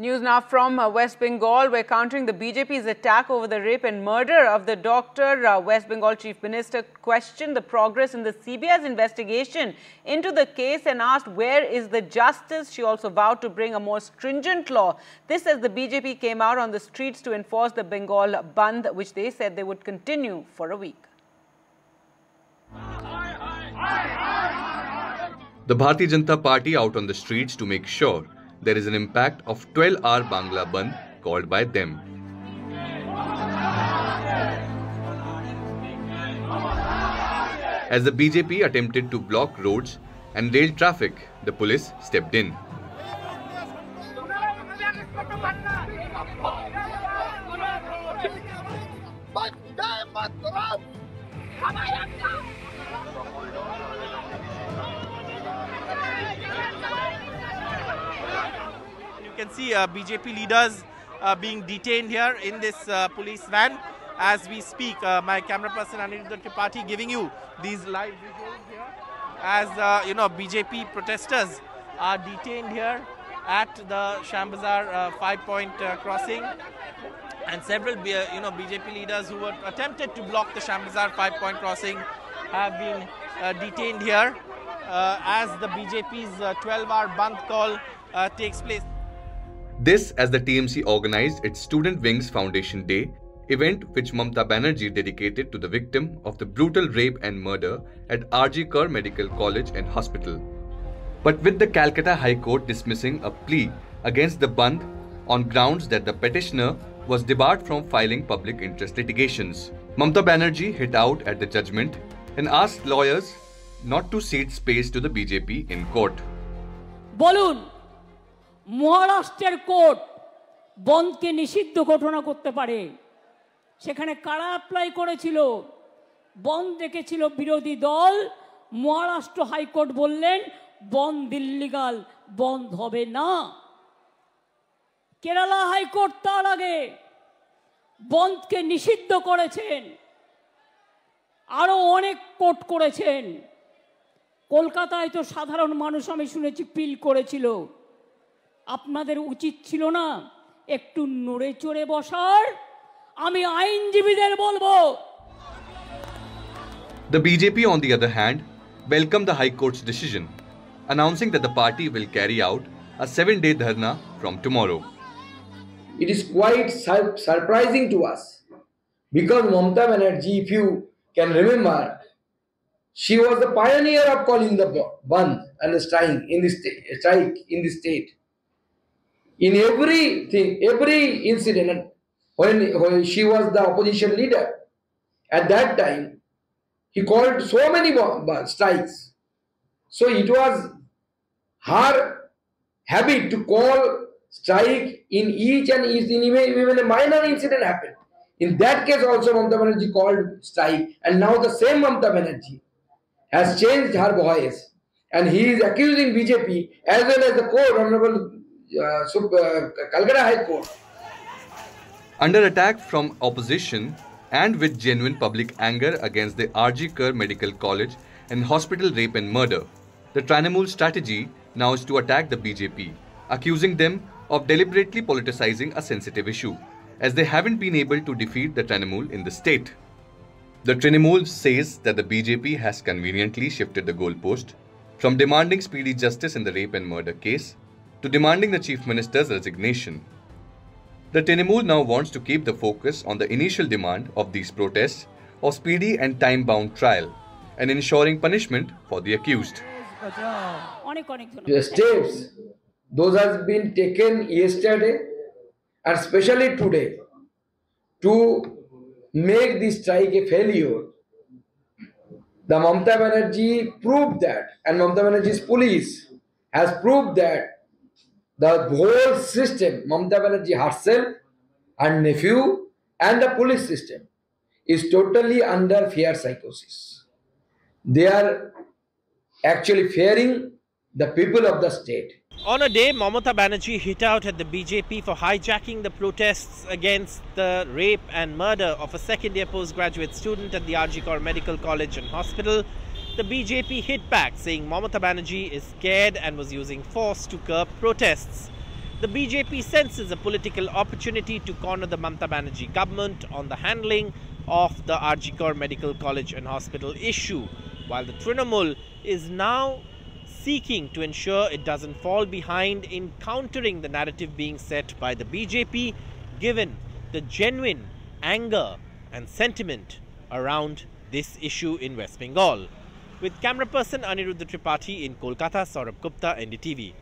News now from uh, West Bengal. We're countering the BJP's attack over the rape and murder of the doctor. Uh, West Bengal Chief Minister questioned the progress in the CBI's investigation into the case and asked where is the justice. She also vowed to bring a more stringent law. This as the BJP came out on the streets to enforce the Bengal Bandh, which they said they would continue for a week. The Bharatiya Janata Party out on the streets to make sure there is an impact of 12 hour Bangla Bandh called by them. As the BJP attempted to block roads and rail traffic, the police stepped in. Can see uh, BJP leaders uh, being detained here in this uh, police van as we speak. Uh, my camera person Aniruddha Tripathi giving you these live visuals here as uh, you know BJP protesters are detained here at the Shyambazar uh, five point crossing and several you know BJP leaders who were attempted to block the Shyambazar five point crossing have been detained here as the BJP's 12 hour bandh call takes place. This as the TMC organized its Student Wings Foundation Day, event which Mamata Banerjee dedicated to the victim of the brutal rape and murder at RG Kar Medical College and Hospital. But with the Calcutta High Court dismissing a plea against the Bandh on grounds that the petitioner was debarred from filing public interest litigations. Mamata Banerjee hit out at the judgment and asked lawyers not to cede space to the BJP in court. Bolun, মহারাষ্ট্রের court বন্ধকে নিষিদ্ধ ঘটনা করতে পারে। সেখানে কারা apply করেছিল? বন্ধ দেখেছিল বিরোধী দল। মহারাষ্ট্র হাইকোর্ট বললেন বন্ধ দিল্লিগাল বন্ধ হবে না। কেরালা হাইকোর্ট তার আগে বন্ধকে নিষিদ্ধ করেছেন। আরও অনেক কোর্ট করেছেন। কলকাতায় তো সাধারণ মানুষ, আমি শুনেছি, পিল করেছিল। আপনাদের উচিত ছিল না একটু নড়ে চড়ে বসার আমি আইনজীবীদের বলবো The BJP, on the other hand, welcomed the High Court's decision, announcing that the party will carry out a seven day dharna from tomorrow. It is quite sur surprising to us because Mamta Banerjee, if you can remember, she was the pioneer of calling the bandh and the strike in the, strike in the state in everything, every incident, when, when she was the opposition leader, at that time, he called so many strikes. So it was her habit to call strike in each and each, even a minor incident happened. In that case also Mamata Banerjee called strike and now the same Mamata Banerjee has changed her voice and he is accusing BJP as well as the court, Honorable Calcutta High Court. Under attack from opposition and with genuine public anger against the RG Kar Medical College and hospital rape and murder, the Trinamool strategy now is to attack the BJP, accusing them of deliberately politicizing a sensitive issue, as they haven't been able to defeat the Trinamool in the state. The Trinamool says that the BJP has conveniently shifted the goalpost from demanding speedy justice in the rape and murder case to demanding the Chief Minister's resignation. The Trinamool now wants to keep the focus on the initial demand of these protests of speedy and time bound trial and ensuring punishment for the accused. The steps, those have been taken yesterday and especially today to make this strike a failure. The Mamata Banerjee proved that, and Mamata Banerjee's police has proved that the whole system, Mamata Banerjee herself and nephew and the police system is totally under fear psychosis. They are actually fearing the people of the state. On a day, Mamata Banerjee hit out at the BJP for hijacking the protests against the rape and murder of a second year postgraduate student at the RG Medical College and Hospital. The BJP hit back, saying Mamata Banerjee is scared and was using force to curb protests. the BJP senses a political opportunity to corner the Mamata Banerjee government on the handling of the RG Kar Medical College and Hospital issue, while the Trinamool is now seeking to ensure it doesn't fall behind in countering the narrative being set by the BJP, given the genuine anger and sentiment around this issue in West Bengal. With camera person Aniruddha Tripathi in Kolkata, Saurabh Gupta, NDTV.